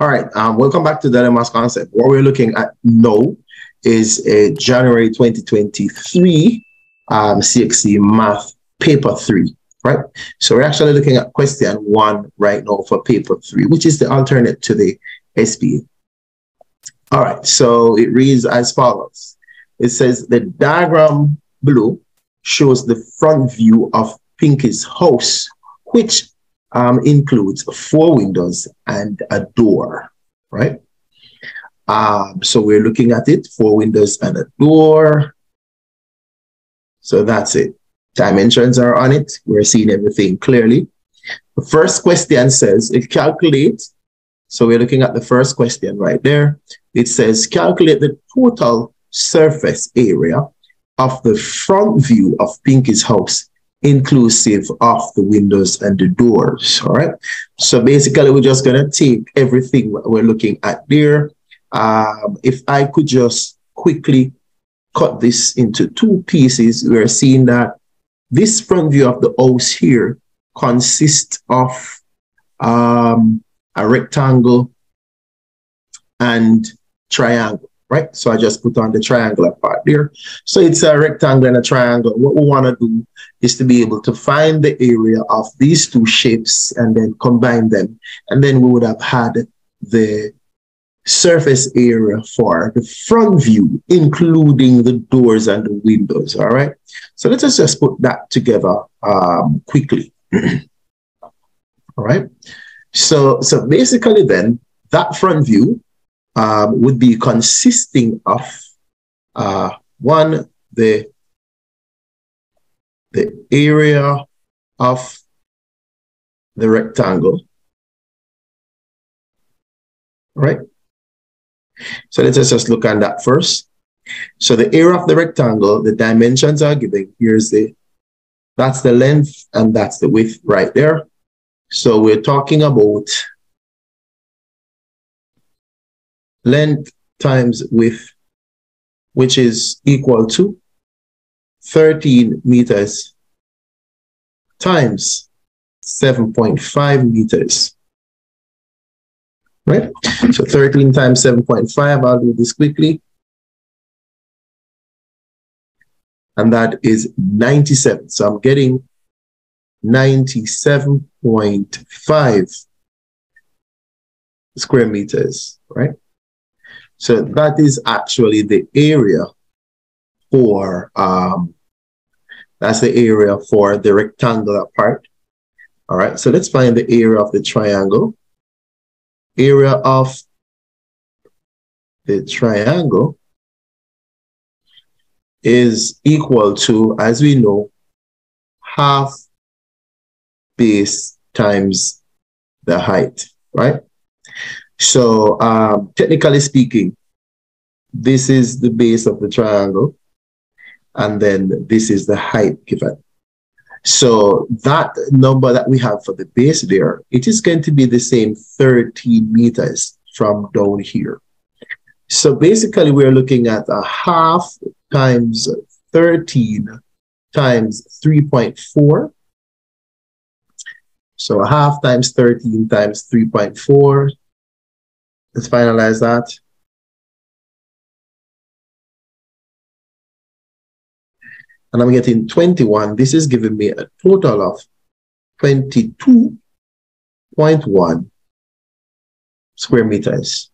All right, um, welcome back to the DellyMaths Concept. What we're looking at now is a January 2023 um, CXC Math Paper 3, right? So we're actually looking at question one right now for Paper 3, which is the alternate to the SBA. All right, so it reads as follows. It says the diagram below shows the front view of Pinky's house, which um, includes four windows and a door, right? Um, so we're looking at it, four windows and a door. So that's it. Dimensions are on it. We're seeing everything clearly. The first question says it calculates. So we're looking at the first question right there. It says calculate the total surface area of the front view of Pinky's house inclusive of the windows and the doors. All right. So basically, we're just going to take everything we're looking at there. Um, if I could just quickly cut this into two pieces, we're seeing that this front view of the house here consists of um, a rectangle and triangle right? So I just put on the triangular part there. So it's a rectangle and a triangle. What we want to do is to be able to find the area of these two shapes and then combine them. And then we would have had the surface area for the front view, including the doors and the windows, all right? So let us just put that together um, quickly. all right? So, so basically then, that front view um, would be consisting of uh, one, the, the area of the rectangle, right? So let's just look at that first. So the area of the rectangle, the dimensions are given. Here's the, that's the length and that's the width right there. So we're talking about length times width, which is equal to 13 meters times 7.5 meters. Right? So 13 times 7.5, I'll do this quickly. And that is 97. So I'm getting 97.5 square meters, right? So that is actually the area for, um, that's the area for the rectangular part. All right, so let's find the area of the triangle. Area of the triangle is equal to, as we know, half base times the height, right? So um, technically speaking, this is the base of the triangle, and then this is the height given. So that number that we have for the base there, it is going to be the same 13 meters from down here. So basically we're looking at a half times 13 times 3.4. So a half times 13 times 3.4 Let's finalize that. And I'm getting 21. This is giving me a total of 22.1 square meters.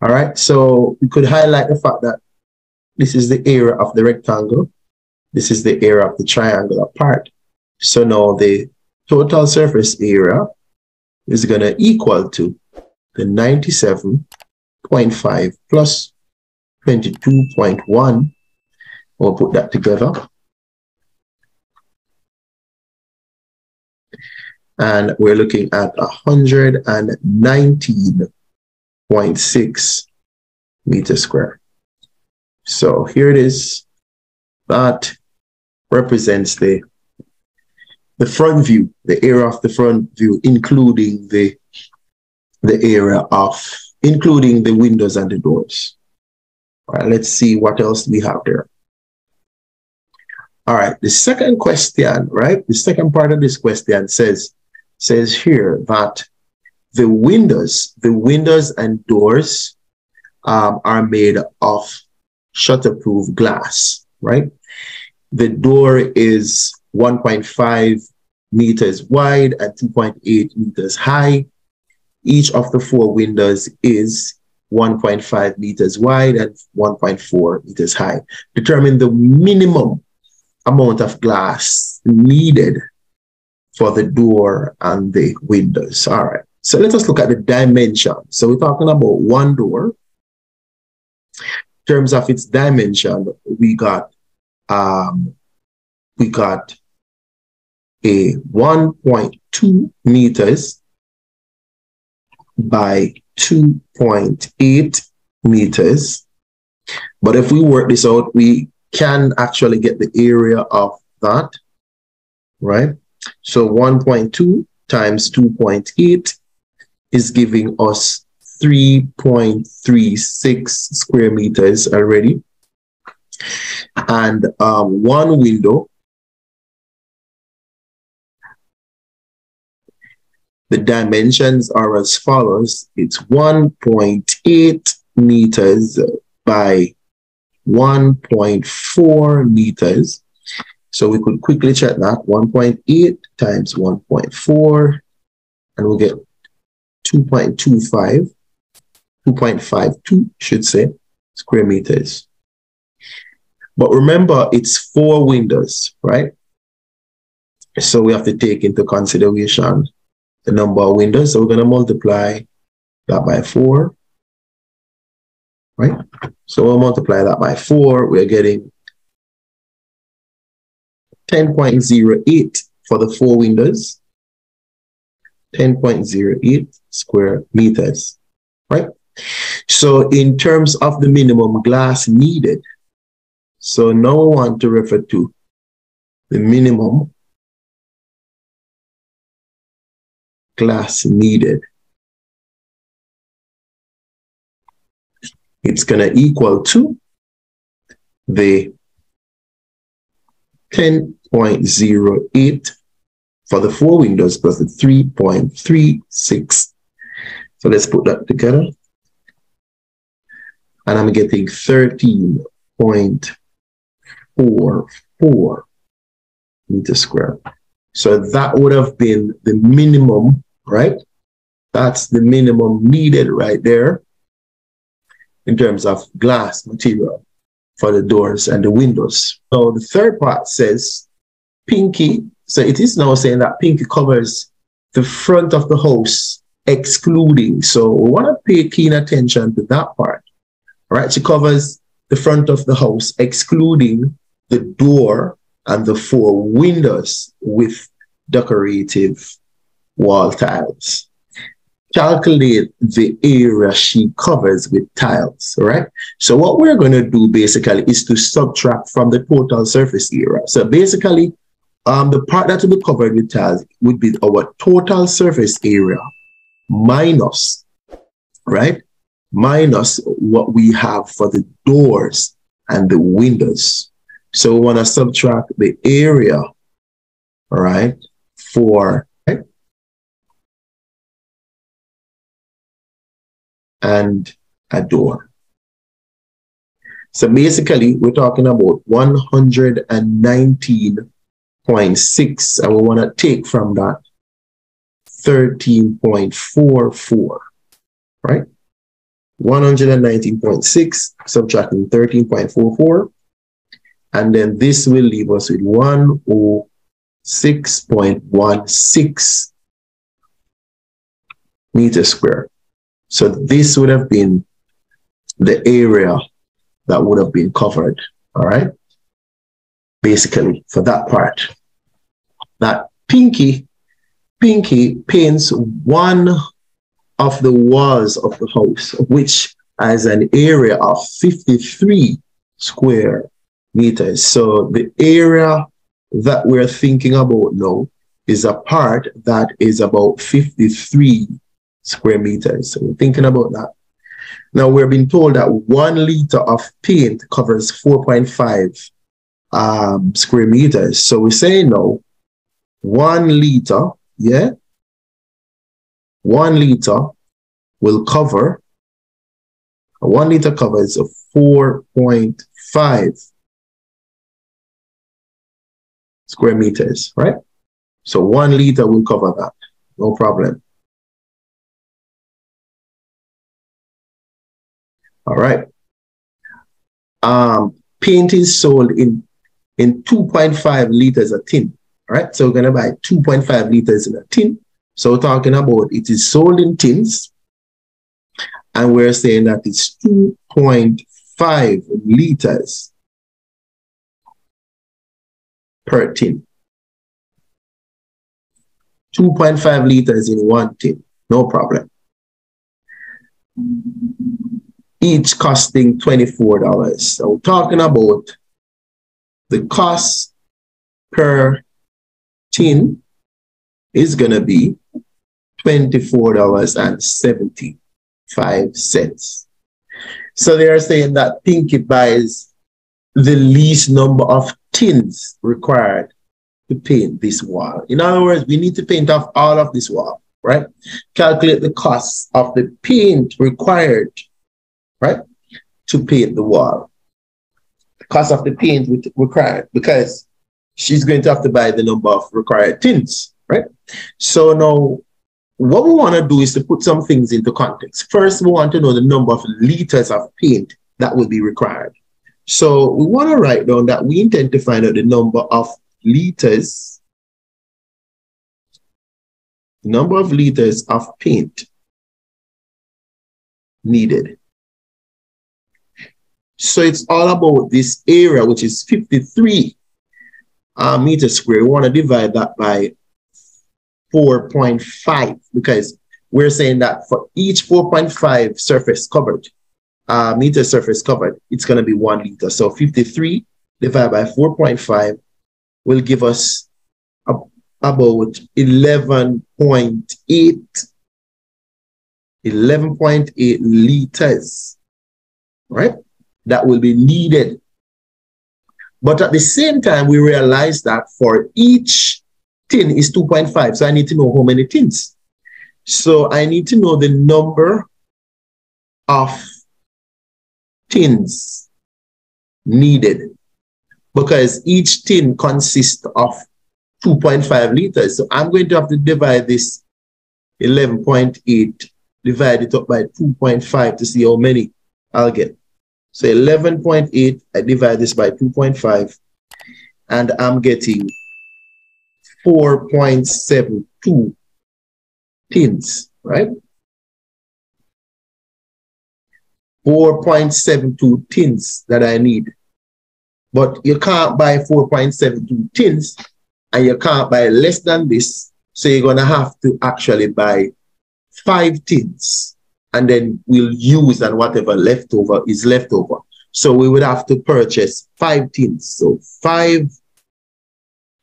All right, so we could highlight the fact that this is the area of the rectangle. This is the area of the triangular part. So now the total surface area is going to equal to the 97.5 plus 22.1. We'll put that together. And we're looking at 119.6 meters square. So here it is. That represents the the front view, the area of the front view, including the the area of, including the windows and the doors. All right, let's see what else we have there. All right, the second question, right? The second part of this question says, says here that the windows, the windows and doors um, are made of shatterproof glass, right? The door is 1.5 meters wide and 2.8 meters high. Each of the four windows is 1.5 meters wide and 1.4 meters high. Determine the minimum amount of glass needed for the door and the windows. All right. So let us look at the dimension. So we're talking about one door. In terms of its dimension, we got um, we got a 1.2 meters by 2.8 meters. But if we work this out, we can actually get the area of that, right? So 1.2 times 2.8 is giving us 3.36 square meters already. And um, one window, the dimensions are as follows. It's 1.8 meters by 1.4 meters. So we could quickly check that 1.8 times 1.4, and we'll get 2.25, 2.52 should say, square meters. But remember, it's four windows, right? So we have to take into consideration the number of windows. So we're going to multiply that by four, right? So we'll multiply that by four. We're getting 10.08 for the four windows, 10.08 square meters, right? So in terms of the minimum glass needed, so now I want to refer to the minimum glass needed. It's going to equal to the 10.08 for the four windows plus the 3.36. So let's put that together. And I'm getting 13.44 meter square. So that would have been the minimum, right? That's the minimum needed right there in terms of glass material for the doors and the windows. So the third part says Pinky. So it is now saying that Pinky covers the front of the house, excluding. So we want to pay keen attention to that part. right? She covers the front of the house, excluding the door and the four windows with decorative wall tiles calculate the area she covers with tiles, right? So what we're going to do basically is to subtract from the total surface area. So basically, um, the part that will be covered with tiles would be our total surface area minus, right? Minus what we have for the doors and the windows. So we want to subtract the area, right, for and a door. So basically, we're talking about 119.6, and we want to take from that 13.44, right? 119.6 subtracting 13.44. And then this will leave us with 106.16 meters square. So this would have been the area that would have been covered, all right? Basically, for that part. That Pinky, Pinky paints one of the walls of the house, which has an area of 53 square meters. So the area that we're thinking about now is a part that is about 53 square meters. So we're thinking about that. Now we're being told that one liter of paint covers 4.5 um, square meters. So we're saying now one liter, yeah, one liter will cover, one liter covers a 4.5 square meters, right? So one liter will cover that, no problem. All right. Um, paint is sold in, in 2.5 liters a tin, all right? So we're gonna buy 2.5 liters in a tin. So we're talking about it is sold in tins, and we're saying that it's 2.5 liters per tin. 2.5 liters in one tin, no problem. Each costing $24. So talking about the cost per tin is going to be $24.75. So they are saying that Pinky buys the least number of tins required to paint this wall. In other words, we need to paint off all of this wall, right? Calculate the cost of the paint required, right, to paint the wall. The cost of the paint required because she's going to have to buy the number of required tints, right? So now what we want to do is to put some things into context. First, we want to know the number of liters of paint that will be required. So we want to write down that we intend to find out the number of liters, number of liters of paint needed. So it's all about this area, which is 53 uh, meters square. We want to divide that by 4.5 because we're saying that for each 4.5 surface covered, uh, meter surface covered, it's going to be one liter. So 53 divided by 4.5 will give us a, about 11.8 11.8 liters, right? That will be needed. But at the same time, we realize that for each tin is 2.5, so I need to know how many tins. So I need to know the number of tins needed because each tin consists of 2.5 liters. So I'm going to have to divide this 11.8, divide it up by 2.5 to see how many I'll get. So 11.8, I divide this by 2.5, and I'm getting 4.72 tins, right? 4.72 tins that I need. But you can't buy 4.72 tins and you can't buy less than this. So you're going to have to actually buy five tins and then we'll use and whatever leftover is leftover. So we would have to purchase five tins. So five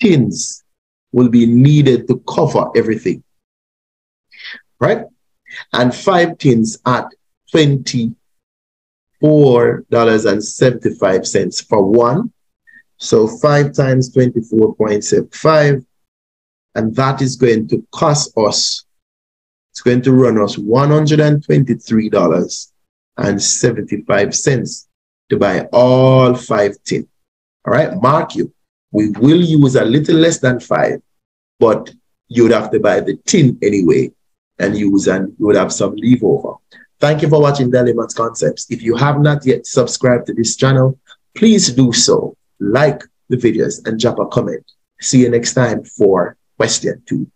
tins will be needed to cover everything. Right? And five tins at 20 $4.75 for one. So 5 times 24.75. And that is going to cost us, it's going to run us $123.75 to buy all five tin. All right, mark you. We will use a little less than five, but you'd have to buy the tin anyway and use and you would have some leave over. Thank you for watching DellyMaths Concepts. If you have not yet subscribed to this channel, please do so. Like the videos and drop a comment. See you next time for question two.